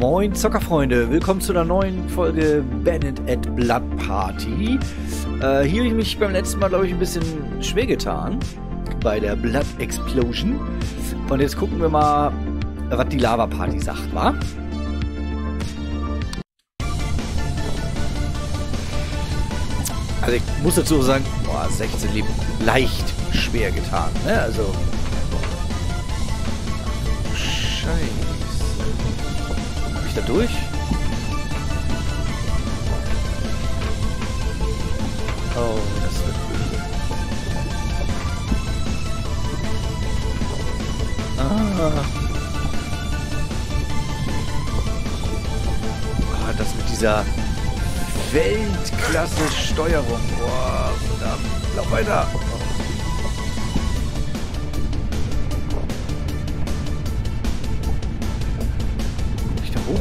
Moin Zockerfreunde, willkommen zu einer neuen Folge Bennett at Blood Party. Äh, hier habe ich mich beim letzten Mal, glaube ich, ein bisschen schwer getan bei der Blood Explosion. Und jetzt gucken wir mal, was die Lava Party sagt, wa? Also ich muss dazu sagen, boah, 16 Leben leicht schwer getan, ne? Also. Scheiße. Ich da durch? Oh, das wird böse. Ah. Ah, das mit dieser Weltklasse-Steuerung. Boah, verdammt. Lauf weiter.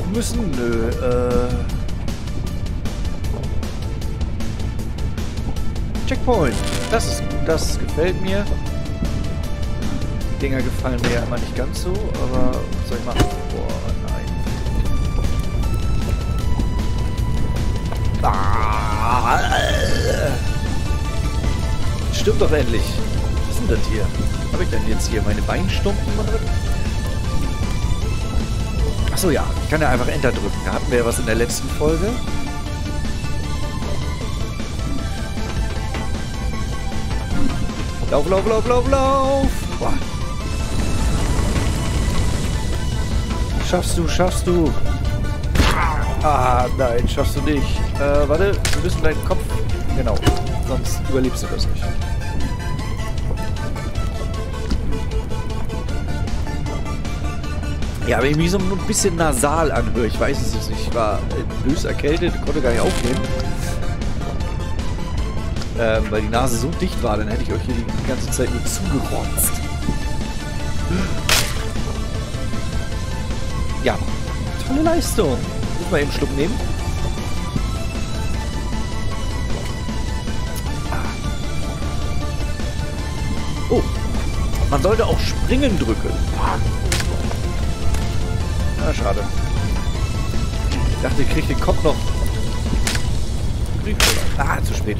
Müssen? Nö, äh... Checkpoint. Das ist gut. Das gefällt mir. Die Dinger gefallen mir ja immer nicht ganz so, aber was soll ich machen? Boah, nein. Ah, Stimmt doch endlich. Was ist denn das hier? Habe ich denn jetzt hier meine Beinstumpen oder? Achso, ja. Ich kann ja einfach Enter drücken. Da hatten wir ja was in der letzten Folge. Lauf, lauf, lauf, lauf, lauf! Boah. Schaffst du, schaffst du. Ah, nein, schaffst du nicht. Äh, warte, wir müssen deinen Kopf... Genau, sonst überlebst du das nicht. Ja, wenn ich mich so ein bisschen nasal anhöre, ich weiß es jetzt nicht. Ich war bös erkältet, konnte gar nicht aufnehmen. Ähm, weil die Nase so dicht war, dann hätte ich euch hier die ganze Zeit nur zugerotzt. Ja, tolle Leistung. Muss mal eben einen Schluck nehmen. Oh, man sollte auch springen drücken. Ah, schade. Ich dachte, ich kriege den Kopf noch. Ah, zu spät.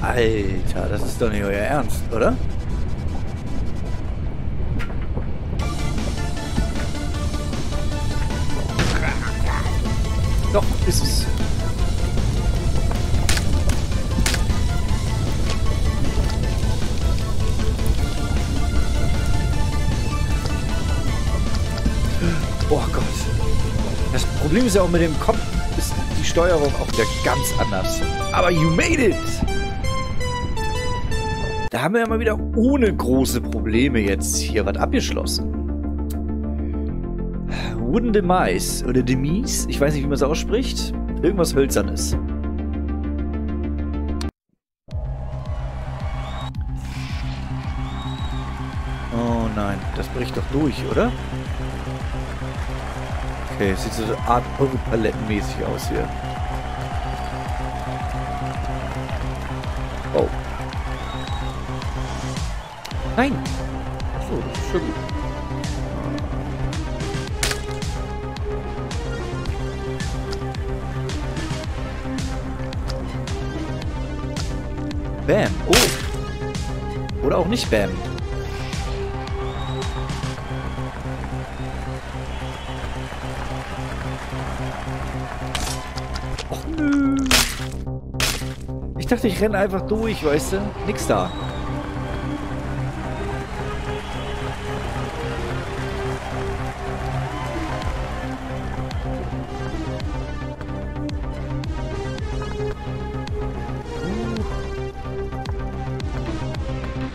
Alter, das ist doch nicht euer Ernst, oder? Ist ja auch mit dem Kopf, ist die Steuerung auch wieder ganz anders. Aber you made it! Da haben wir ja mal wieder ohne große Probleme jetzt hier was abgeschlossen. Wooden Demise oder Demise, ich weiß nicht, wie man es ausspricht. Irgendwas Hölzernes. Oh nein, das bricht doch durch, oder? Okay, sieht so eine Art Palettenmäßig aus hier. Oh. Nein! Achso, das ist schon gut. Bam. Oh. Oder auch nicht Bam. Dachte, ich renne einfach durch, weißt du? Nix da.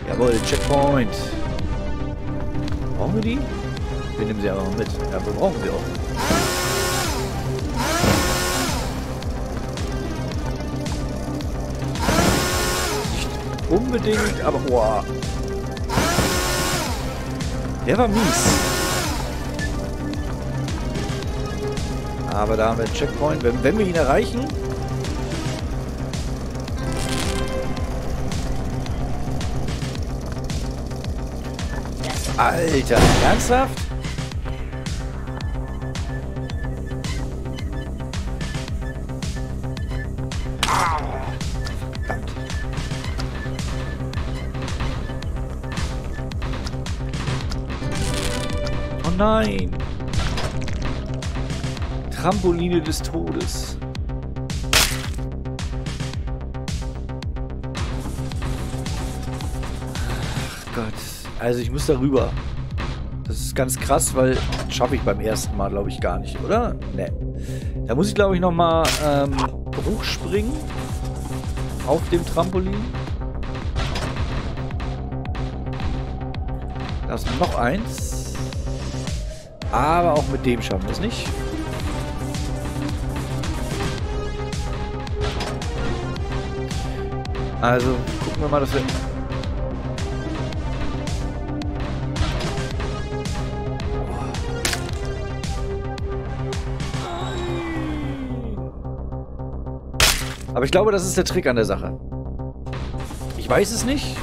Jawohl, Checkpoint. Brauchen wir die? Wir nehmen sie aber mit. Ja, wir brauchen sie auch. Unbedingt, aber... Boah. Der war mies. Aber da haben wir einen Checkpoint. Wenn, wenn wir ihn erreichen, Alter, ernsthaft? Nein! Trampoline des Todes. Ach Gott. Also ich muss darüber. Das ist ganz krass, weil schaffe ich beim ersten Mal, glaube ich, gar nicht, oder? Ne. Da muss ich, glaube ich, nochmal ähm, hochspringen. Auf dem Trampolin. Da ist noch eins. Aber auch mit dem schaffen wir es nicht. Also gucken wir mal, dass wir Aber ich glaube, das ist der Trick an der Sache. Ich weiß es nicht.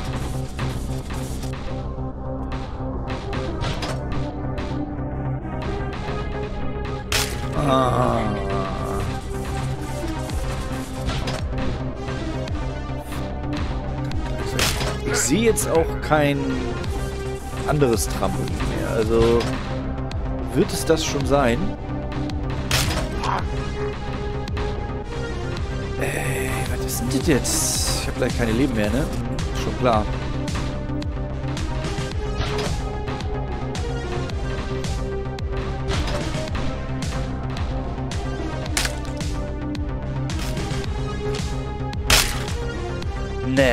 Ich sehe jetzt auch kein anderes Trampolin mehr. Also wird es das schon sein? Ey, was ist denn das jetzt? Ich habe gleich keine Leben mehr, ne? Mhm, schon klar.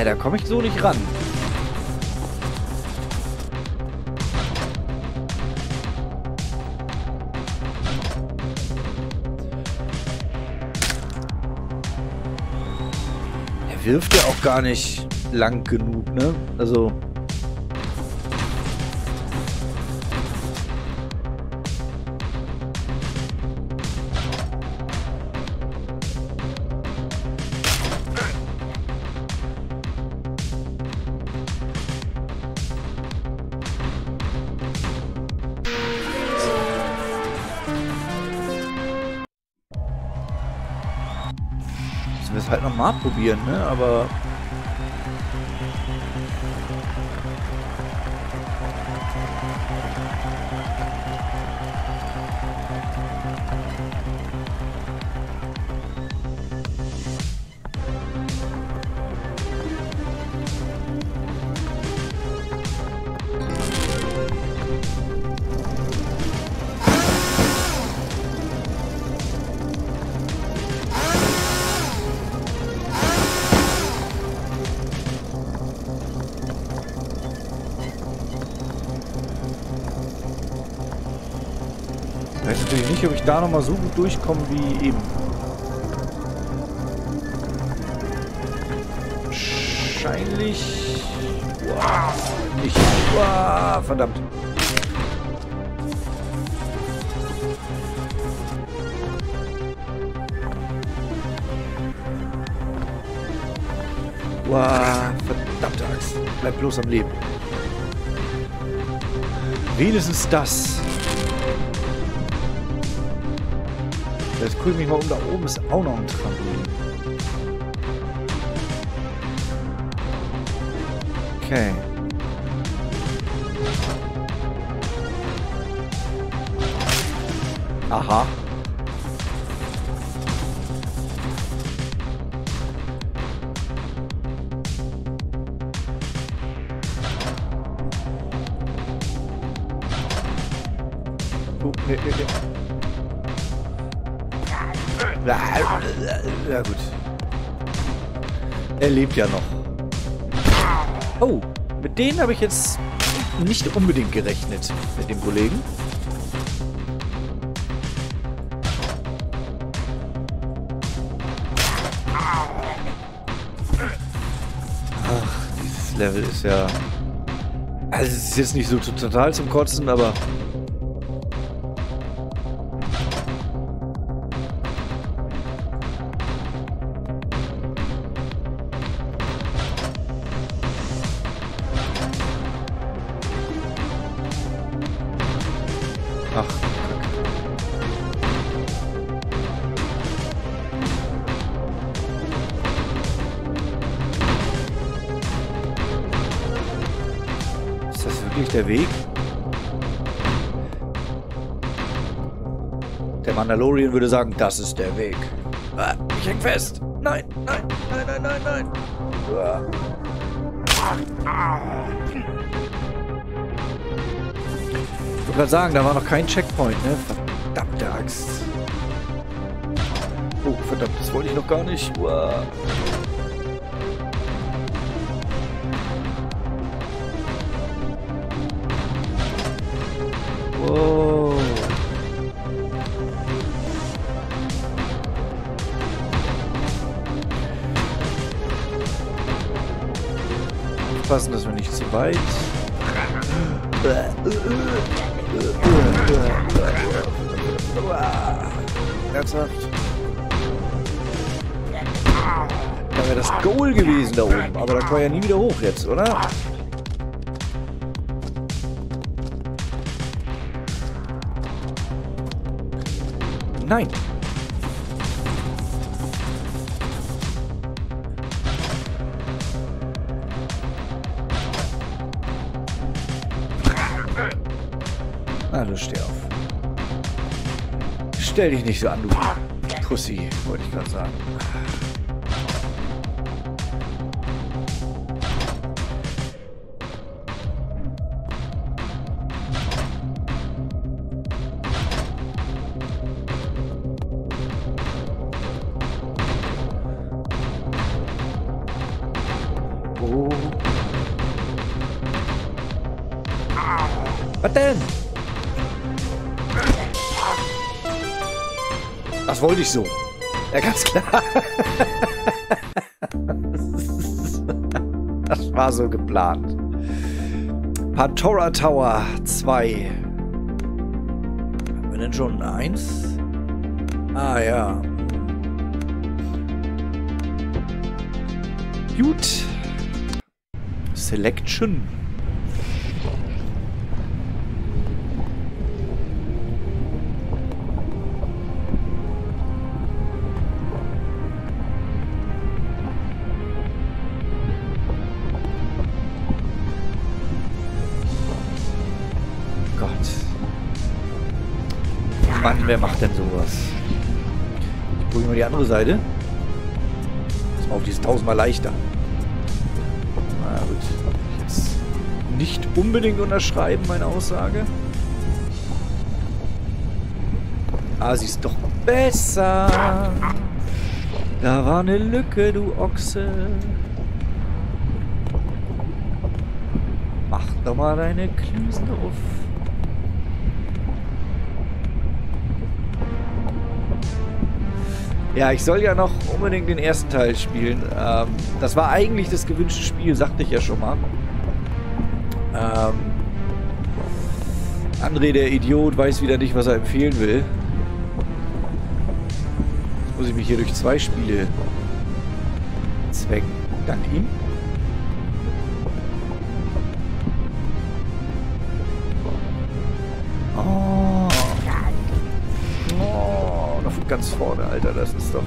Nee, da komme ich so nicht ran. Er wirft ja auch gar nicht lang genug, ne? Also... Nochmal probieren, ne? Aber... nicht, ob ich da nochmal so gut durchkomme wie eben. Wahrscheinlich... Uah, nicht. Uah, verdammt. Uah, verdammte Axt. Bleib bloß am Leben. Wenigstens das. Jetzt gucke ich mich mal um. Da oben ist auch noch ein Trampolin. Okay. Aha. Oh, nee, nee, nee. Ja gut. Er lebt ja noch. Oh, mit denen habe ich jetzt nicht unbedingt gerechnet, mit dem Kollegen. Ach, dieses Level ist ja... Also es ist jetzt nicht so total zum Kotzen, aber... Mandalorian würde sagen, das ist der Weg. Ah, ich häng fest. Nein, nein, nein, nein, nein, nein. Ich wollte gerade sagen, da war noch kein Checkpoint, ne? Verdammte Axt. Oh, verdammt, das wollte ich noch gar nicht. Uah. Wow. Weit. Ernsthaft? Da wäre das Goal gewesen da oben, aber da wir ja nie wieder hoch jetzt, oder? Nein. Na, du steh auf. Stell dich nicht so an, du Pussy, wollte ich gerade sagen. Das wollte ich so. Ja, ganz klar. Das war so geplant. Pantora Tower 2. Haben wir denn schon eins? Ah ja. Gut. Selection. Wer macht denn sowas? Ich probiere mal die andere Seite. Pass auf, die ist tausendmal leichter. Na gut. Jetzt nicht unbedingt unterschreiben, meine Aussage. Ah, sie ist doch besser. Da war eine Lücke, du Ochse. Mach doch mal deine Klüsen auf. Ja, ich soll ja noch unbedingt den ersten Teil spielen. Ähm, das war eigentlich das gewünschte Spiel, sagte ich ja schon mal. Ähm, André, der Idiot, weiß wieder nicht, was er empfehlen will. Jetzt muss ich mich hier durch zwei Spiele zwängen. Dank ihm. Ganz vorne, Alter, das ist doch...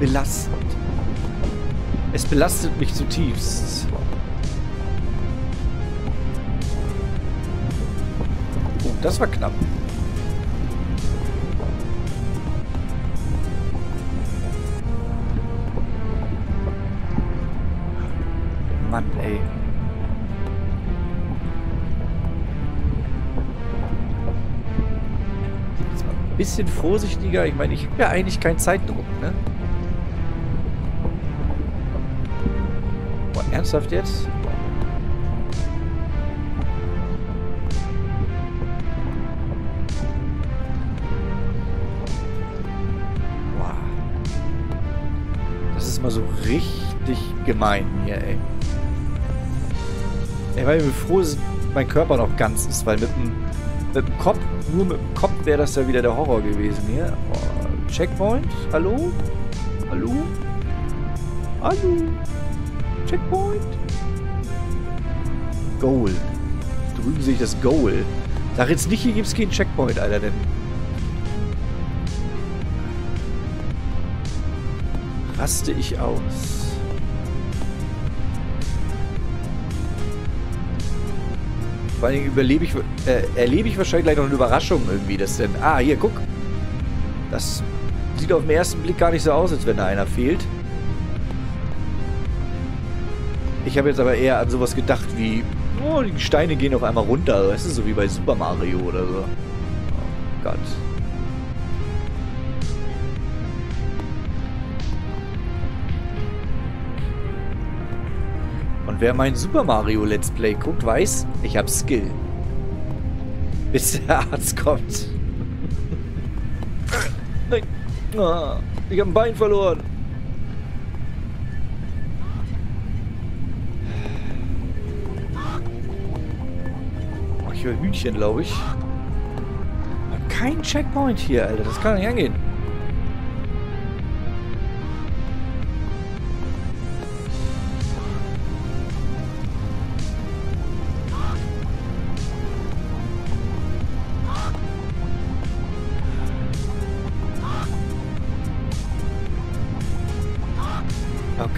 Belastend. Es belastet mich zutiefst. Oh, das war knapp. Mann, ey. Bisschen vorsichtiger. Ich meine, ich habe ja eigentlich keinen Zeitdruck, ne? Boah, ernsthaft jetzt? Boah. Das ist mal so richtig gemein hier, ey. Ich bin froh, dass mein Körper noch ganz ist, weil mit dem, mit dem Kopf, nur mit dem Kopf wäre das ja wieder der Horror gewesen hier. Oh, Checkpoint? Hallo? Hallo? Hallo? Checkpoint? Goal. Drüben sehe ich das Goal. Sag jetzt nicht, hier gibt es keinen Checkpoint, Alter, denn... Raste ich aus. Vor allem überlebe ich, äh, erlebe ich wahrscheinlich gleich noch eine Überraschung irgendwie, dass denn... Ah, hier, guck. Das sieht auf den ersten Blick gar nicht so aus, als wenn da einer fehlt. Ich habe jetzt aber eher an sowas gedacht wie, oh, die Steine gehen auf einmal runter. Das ist so wie bei Super Mario oder so. Oh Gott. Und wer mein Super Mario Let's Play guckt, weiß, ich habe Skill. Bis der Arzt kommt. Nein. Oh, ich habe ein Bein verloren. Ich höre Hühnchen, glaube ich. Kein Checkpoint hier, Alter. Das kann nicht angehen.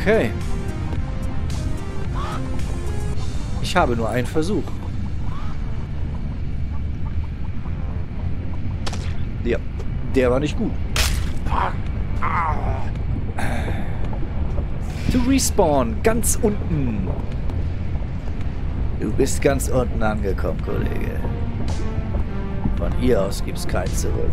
Okay. Ich habe nur einen Versuch. Ja, der war nicht gut. To respawn, ganz unten. Du bist ganz unten angekommen, Kollege. Von hier aus gibt's kein Zurück.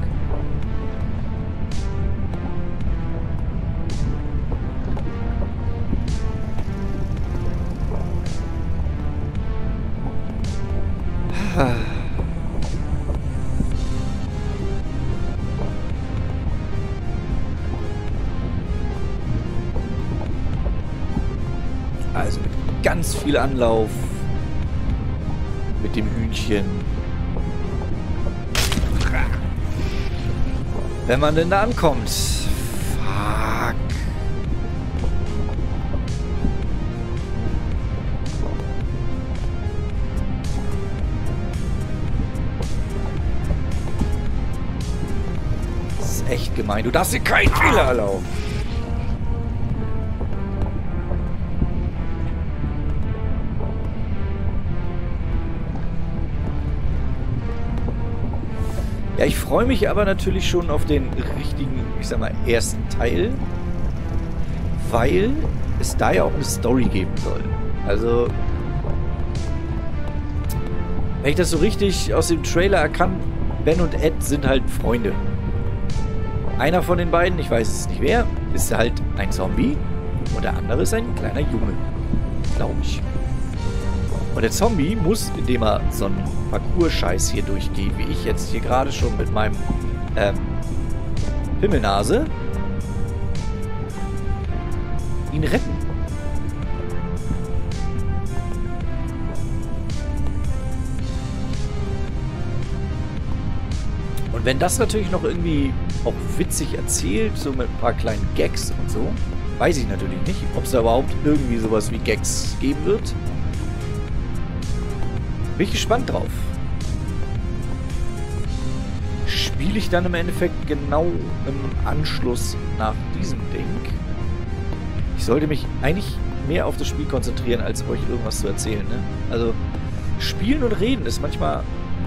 Viel Anlauf. Mit dem Hühnchen. Wenn man denn da ankommt. Fuck. Das ist echt gemein. Du darfst dir keinen Fehler erlauben. Ja, ich freue mich aber natürlich schon auf den richtigen, ich sag mal, ersten Teil, weil es da ja auch eine Story geben soll. Also, wenn ich das so richtig aus dem Trailer erkannt, Ben und Ed sind halt Freunde. Einer von den beiden, ich weiß es nicht wer, ist halt ein Zombie und der andere ist ein kleiner Junge. Glaube ich. Und der Zombie muss, indem er so einen Parcours-Scheiß hier durchgeht, wie ich jetzt hier gerade schon mit meinem ähm, Himmelnase, ihn retten. Und wenn das natürlich noch irgendwie auch witzig erzählt, so mit ein paar kleinen Gags und so, weiß ich natürlich nicht, ob es da überhaupt irgendwie sowas wie Gags geben wird. Bin ich gespannt drauf. Spiele ich dann im Endeffekt genau im Anschluss nach diesem Ding. Ich sollte mich eigentlich mehr auf das Spiel konzentrieren, als euch irgendwas zu erzählen. Ne? Also, spielen und reden ist manchmal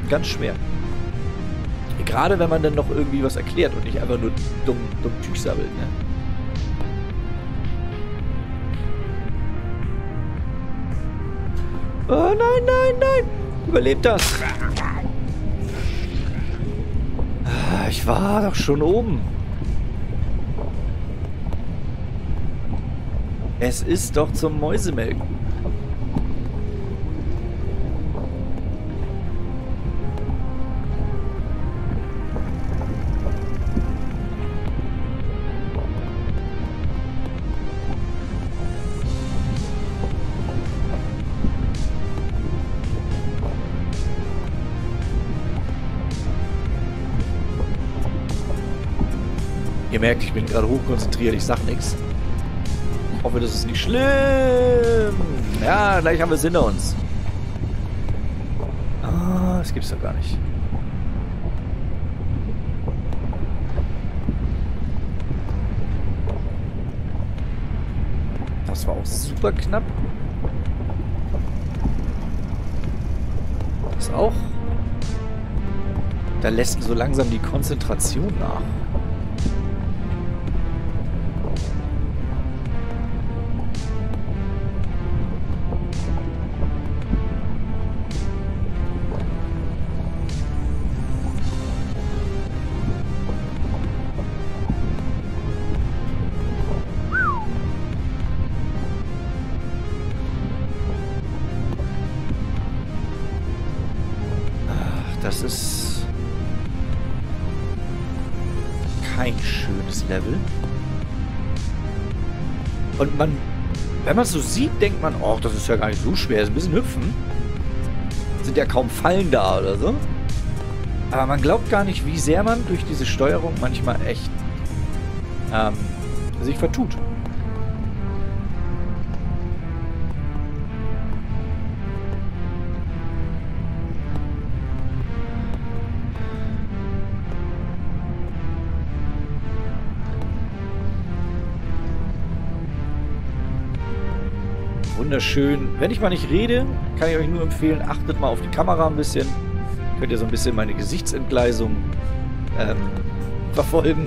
ganz schwer. Gerade wenn man dann noch irgendwie was erklärt und nicht einfach nur dumm, dumm tüchsabbelt. Ne? Oh nein, nein, nein! Überlebt das! Ah, ich war doch schon oben. Es ist doch zum Mäusemelken. Merkt, ich bin gerade hochkonzentriert, ich sag nichts. Ich hoffe, das ist nicht schlimm. Ja, gleich haben wir es hinter uns. das gibt's doch gar nicht. Das war auch super knapp. Das auch. Da lässt so langsam die Konzentration nach. Und man, wenn man es so sieht, denkt man, oh, das ist ja gar nicht so schwer. Ist ein bisschen hüpfen. Sind ja kaum Fallen da oder so. Aber man glaubt gar nicht, wie sehr man durch diese Steuerung manchmal echt ähm, sich vertut. Wunderschön. Wenn ich mal nicht rede, kann ich euch nur empfehlen, achtet mal auf die Kamera ein bisschen. Könnt ihr so ein bisschen meine Gesichtsentgleisung ähm, verfolgen.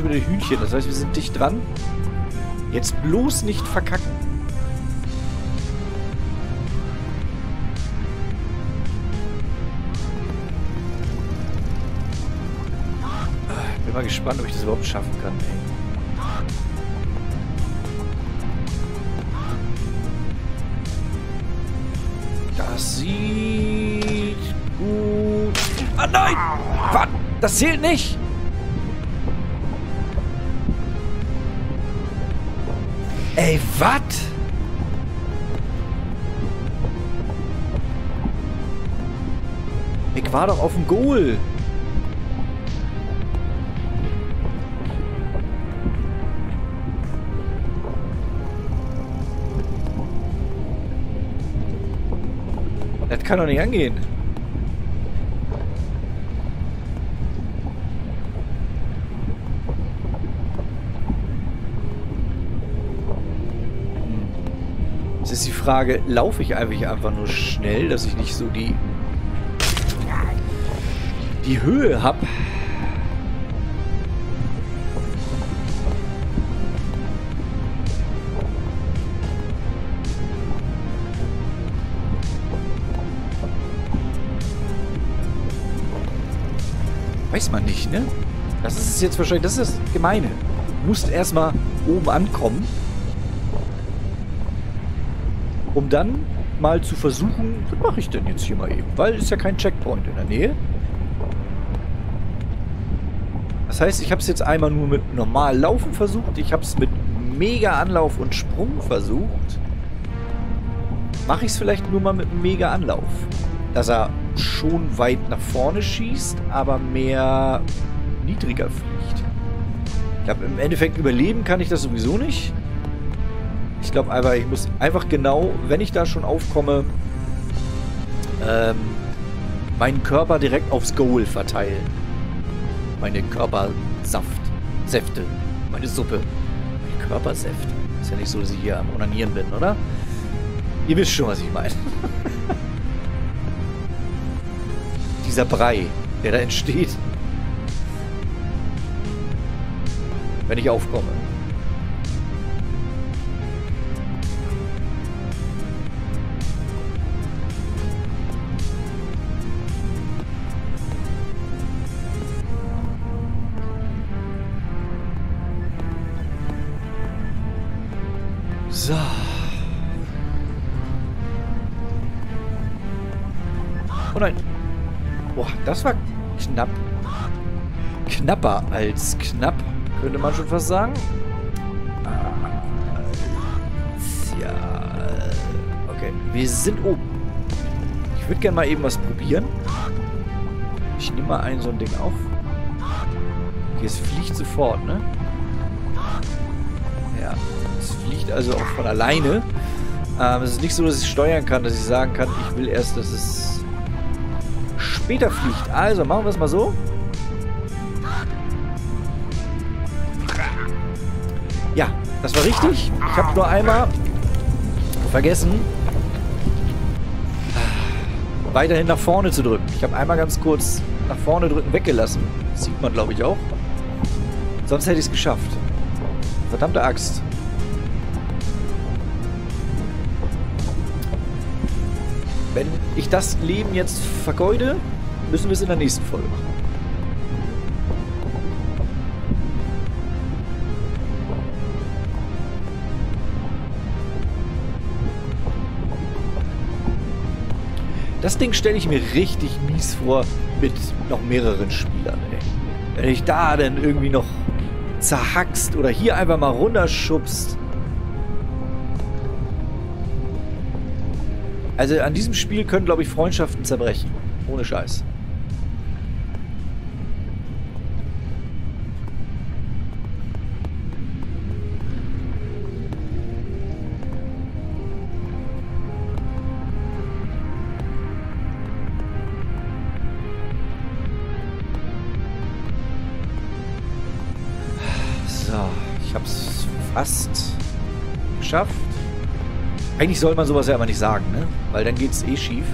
Schon wieder Hühnchen. Das heißt, wir sind dicht dran. Jetzt bloß nicht verkacken. Bin mal gespannt, ob ich das überhaupt schaffen kann. Ey. Das sieht gut. Ah nein! Was? Das zählt nicht! Ey, was? Ich war doch auf dem Goal. Das kann doch nicht angehen. Ist die Frage, laufe ich einfach, einfach nur schnell, dass ich nicht so die, die Höhe habe? Weiß man nicht, ne? Das ist jetzt wahrscheinlich, das ist das Gemeine. Du musst erstmal oben ankommen um dann mal zu versuchen, was mache ich denn jetzt hier mal eben? Weil ist ja kein Checkpoint in der Nähe. Das heißt, ich habe es jetzt einmal nur mit normal Laufen versucht. Ich habe es mit Mega Anlauf und Sprung versucht. Mache ich es vielleicht nur mal mit Mega Anlauf. Dass er schon weit nach vorne schießt, aber mehr niedriger fliegt. Ich glaube, im Endeffekt überleben kann ich das sowieso nicht. Ich glaube einfach, ich muss einfach genau, wenn ich da schon aufkomme, ähm, meinen Körper direkt aufs Goal verteilen. Meine Körpersaft, Säfte, meine Suppe, meine Körpersäfte. Ist ja nicht so, dass ich hier am Onanieren bin, oder? Ihr wisst schon, was ich meine. Dieser Brei, der da entsteht. Wenn ich aufkomme. So. Oh nein. Boah, das war knapp. Knapper als knapp, könnte man schon fast sagen. Ja. Okay, wir sind oben. Ich würde gerne mal eben was probieren. Ich nehme mal ein so ein Ding auf. Okay, es fliegt sofort, ne? Es fliegt also auch von alleine. Ähm, es ist nicht so, dass ich steuern kann, dass ich sagen kann, ich will erst, dass es später fliegt. Also, machen wir es mal so. Ja, das war richtig. Ich habe nur einmal vergessen, weiterhin nach vorne zu drücken. Ich habe einmal ganz kurz nach vorne drücken weggelassen. Das sieht man, glaube ich, auch. Sonst hätte ich es geschafft. Verdammte Axt. Wenn ich das Leben jetzt vergeude, müssen wir es in der nächsten Folge machen. Das Ding stelle ich mir richtig mies vor mit noch mehreren Spielern, ey. Wenn ich da dann irgendwie noch zerhackst oder hier einfach mal runterschubst. Also an diesem Spiel können, glaube ich, Freundschaften zerbrechen. Ohne Scheiß. Eigentlich soll man sowas ja immer nicht sagen, ne? Weil dann geht's eh schief.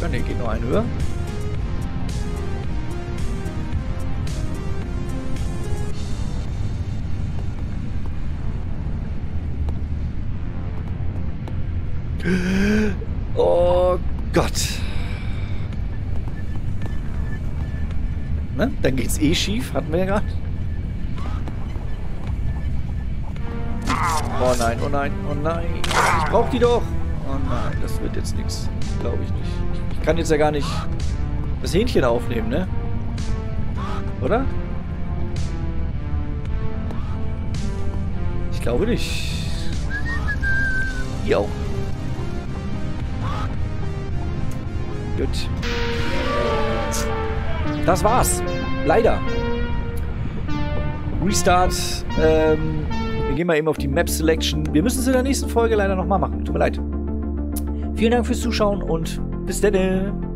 Ja, ne, geht nur ein höher. Oh Gott. Ne? Dann geht's eh schief, hatten wir ja gerade. Oh nein, oh nein, oh nein. Ich brauch die doch. Oh nein, das wird jetzt nichts. Glaube ich nicht. Ich kann jetzt ja gar nicht das Hähnchen aufnehmen, ne? Oder? Ich glaube nicht. Jo. Gut. Das war's. Leider. Restart. Ähm, wir gehen mal eben auf die Map Selection. Wir müssen es in der nächsten Folge leider nochmal machen. Tut mir leid. Vielen Dank fürs Zuschauen und bis dann.